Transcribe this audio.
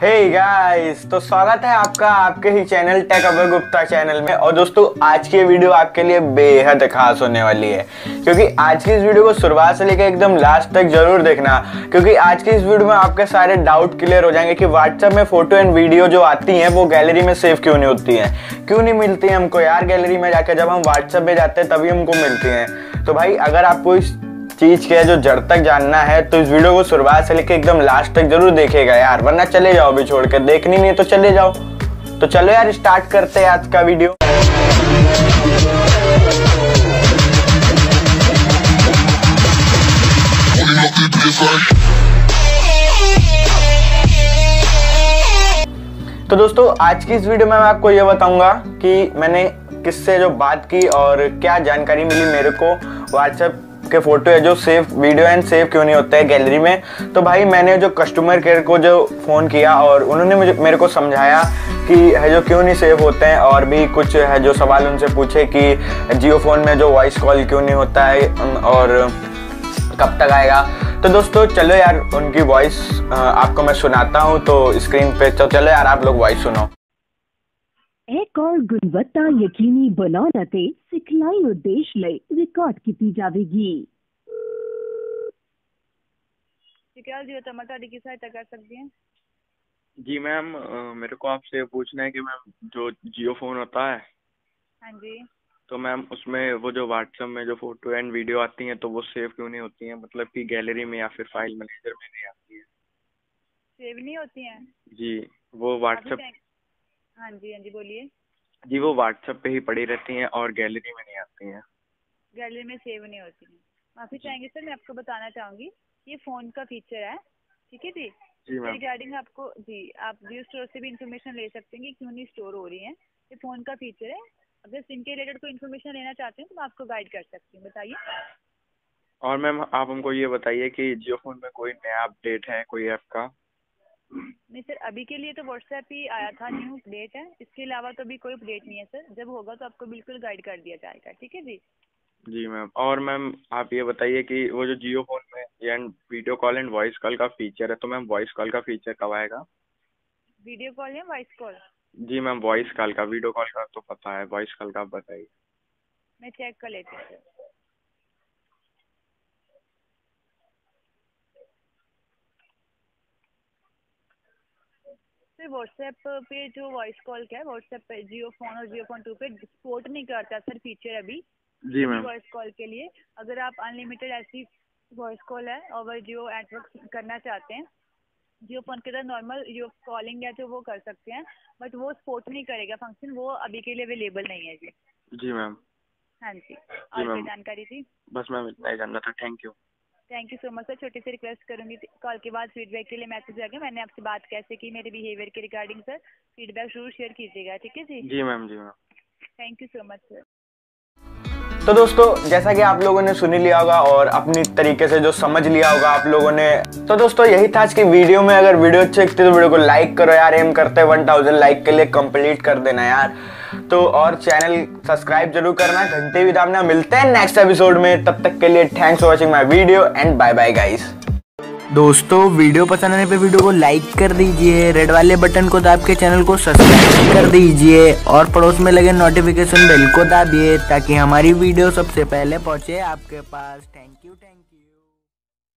हे hey guys तो स्वागत है आपका आपके ही channel tech Abhay Gupta channel में। और दोस्तों, आज की वीडियो आपके लिए बेहद खास होने वाली है। क्योंकि आज की इस वीडियो को शुरुआत से लेकर एकदम लास्ट तक ज़रूर देखना। क्योंकि आज की इस वीडियो में आपके सारे डाउट क्लियर हो जाएँगे कि व्हाट्सएप में फ़ोटो एंड वीडियो जो आती हैं, वो गैलरी में सेव क्यों नहीं होती है? क्यों नहीं मिलती है हमको? यार गैलरी में जाकर जब हम व्हाट्सएप में जाते हैं, तभी हमको मिलती हैं। तो भाई, अगर आपको इस चीज़ के जो जड़ तक जानना है तो इस वीडियो को शुरुआत से लेकर एकदम लास्ट तक ज़रूर देखेगा यार, वरना चले जाओ अभी छोड़ कर देखनी नहीं तो चले जाओ। तो चलो यार स्टार्ट करते हैं आज का वीडियो तो दोस्तों, आज की इस वीडियो में मैं आपको ये बताऊँगा कि मैंने किससे जो बात की और क्या जानकारी मिली मेरे को व्हाट्सएप के फ़ोटो है जो सेव वीडियो एंड सेव क्यों नहीं होता है गैलरी में? तो भाई मैंने जो कस्टमर केयर को जो फ़ोन किया और उन्होंने मुझे, मेरे को समझाया कि है जो क्यों नहीं सेव होते हैं और भी कुछ है जो सवाल उनसे पूछे कि जियो फ़ोन में जो वॉइस कॉल क्यों नहीं होता है और कब तक आएगा? तो दोस्तों, चलो यार उनकी वॉइस आपको मैं सुनाता हूँ तो स्क्रीन पे तो चलो यार आप लोग वॉइस सुनो। ਇਹ ਕਾਲ ਗੁਣਵੱਤਾ ਯਕੀਨੀ ਬਣਾਉਣ ਅਤੇ ਸਿਖਲਾਈ ਉਦੇਸ਼ ਲਈ ਰਿਕਾਰਡ ਕੀਤੀ ਜਾਵੇਗੀ क्या जी तो मैं ਤੁਹਾਡੀ ਕੀ ਸਹਾਇਤਾ ਕਰ ਸਕਦੀ ਹਾਂ जी मैम अ, मेरे को आपसे ये पूछना है कि मैम जो जियो फ़ोन होता है हाँ जी तो मैम उसमें वो जो व्हाट्सएप में जो फ़ोटो एंड वीडियो आती हैं तो वो सेव क्यों नहीं होती हैं मतलब कि गैलरी में या फिर फाइल मैनेजर में नहीं आती है सेव नहीं होती हैं जी वो अभी व्हाट्सएप thank- हाँ जी हाँ जी बोलिए। जी वो व्हाट्सएप पे ही पड़ी रहती हैं और गैलरी में नहीं आती हैं। गैलरी में सेव नहीं होती हैं। माफ़ी चाहेंगे सर मैं आपको बताना चाहूँगी ये फ़ोन का फीचर है ठीक है जी? जी रिगार्डिंग आपको जी आप जियो स्टोर से भी इंफॉर्मेशन ले सकते हैं कि क्यों नहीं स्टोर हो रही है। ये फ़ोन का फीचर है। अगर सिम के रिलेटेड कोई इन्फॉर्मेशन लेना चाहते हैं तो मैं आपको गाइड कर सकती हूँ बताइए। और मैम आप हमको ये बताइए कि जियो फ़ोन में कोई नया अपडेट है कोई ऐप का? नहीं सर अभी के लिए तो व्हाट्सएप ही आया था न्यू अपडेट है। इसके अलावा तो अभी कोई अपडेट नहीं है सर। जब होगा तो आपको बिल्कुल गाइड कर दिया जाएगा ठीक है जी? जी मैम। और मैम आप ये बताइए कि वो जो जियो फ़ोन में and video call and voice call का फीचर है तो मैम वॉइस कॉल का फीचर कब आएगा? वीडियो कॉल या वॉइस कॉल जी मैम वॉइस कॉल का वीडियो कॉल का तो पता है। वॉइस कॉल का आप बताइए। मैं चेक कर लेती हूँ सर व्हाट्सएप पे जो वॉइस कॉल क्या है व्हाट्सएप पे जियो फ़ोन और जियो फ़ोन टू पे सपोर्ट नहीं करता सर फीचर अभी। जी मैम वॉइस कॉल के लिए। अगर आप अनलिमिटेड ऐसी वॉइस कॉल है और जियो नेटवर्क करना चाहते हैं जियो फ़ोन के अंदर नॉर्मल जियो कॉलिंग है तो वो कर सकते हैं बट वो सपोर्ट नहीं करेगा फ़ंक्शन वो अभी के लिए अवेलेबल नहीं है जी। जी मैम हाँ जी। और जानकारी थी? बस मैम इतना ही जानना था। Thank you thank you so much sir छोटी सी रिक्वेस्ट करूँगी कॉल के बाद फीडबैक के लिए मैसेज आ गया। मैंने आपसे बात कैसे की मेरे बिहेवियर के रिगार्डिंग सर फीडबैक ज़रूर शेयर कीजिएगा ठीक है जी? जी ma'am ji ma'am thank you so much sir तो दोस्तों, जैसा कि आप लोगों ने सुनी लिया होगा और अपनी तरीके से जो समझ लिया होगा आप लोगों ने तो दोस्तों, यही था आज की वीडियो में। अगर वीडियो अच्छी लगती तो वीडियो को लाइक करो यार। एम करते वन थाउज़ेंड लाइक के लिए कंप्लीट कर देना यार। तो और चैनल सब्सक्राइब ज़रूर करना। घंटे भी दामना। मिलते हैं नेक्स्ट एपिसोड में। तब तक के लिए thanks for watching my video and bye bye guys दोस्तों, वीडियो पसंद आने पे वीडियो को लाइक कर दीजिए रेड वाले बटन को दाब के चैनल को सब्सक्राइब कर दीजिए, और पड़ोस में लगे नोटिफिकेशन बेल को दाबिए, ताकि हमारी वीडियो सबसे पहले पहुँचे आपके पास। थैंक